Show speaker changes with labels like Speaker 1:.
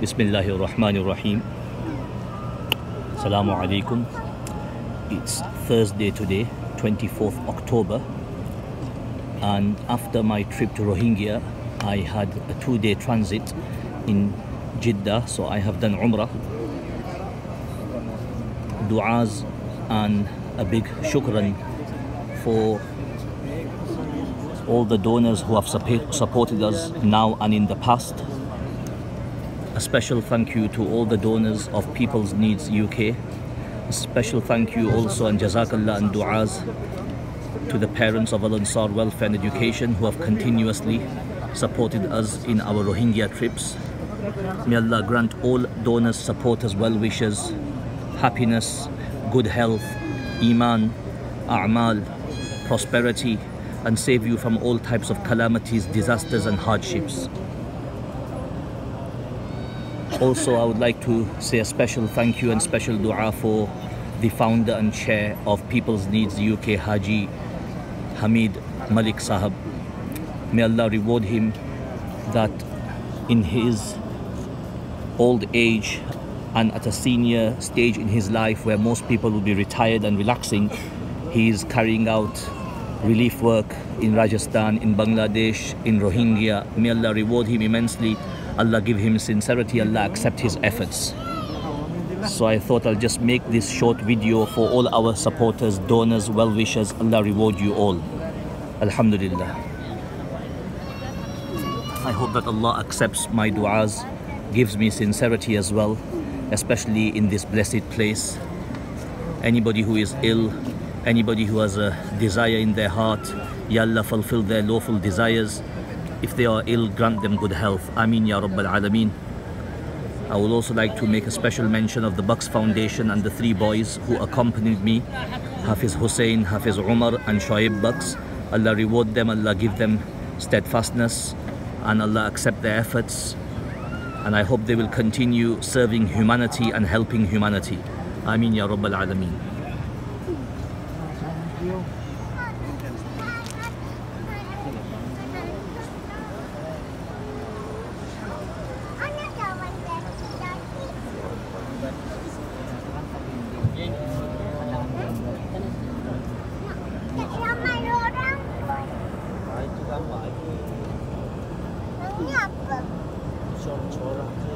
Speaker 1: Bismillahir Rahmanir Rahim. Assalamu alaikum. It's Thursday today, 24th October. And after my trip to Rohingya, I had a two day transit in Jeddah. So I have done Umrah, du'as, and a big shukran for all the donors who have supported us now and in the past. A special thank you to all the donors of People's Needs UK. A special thank you also and Jazakallah and du'as to the parents of Al Ansar Welfare and Education who have continuously supported us in our Rohingya trips. May Allah grant all donors, supporters, well wishers, happiness, good health, iman, a'mal, prosperity, and save you from all types of calamities, disasters, and hardships. Also, I would like to say a special thank you and special dua for the founder and chair of People's Needs UK, Haji Hamid Malik Sahab. May Allah reward him that in his old age and at a senior stage in his life where most people will be retired and relaxing, he is carrying out relief work in Rajasthan, in Bangladesh, in Rohingya. May Allah reward him immensely. Allah give him sincerity. Allah accept his efforts. So I thought I'll just make this short video for all our supporters, donors, well-wishers. Allah reward you all. Alhamdulillah. I hope that Allah accepts my du'as, gives me sincerity as well, especially in this blessed place. Anybody who is ill, anybody who has a desire in their heart, Ya Allah fulfill their lawful desires. If they are ill, grant them good health. Ameen Ya Rabbal Alameen. I would also like to make a special mention of the Bucks Foundation and the three boys who accompanied me, Hafiz Hussein, Hafiz Umar and Shoaib Bucks. Allah reward them, Allah give them steadfastness and Allah accept their efforts. And I hope they will continue serving humanity and helping humanity. Ameen Ya Rabbal Alameen. 你也不算了。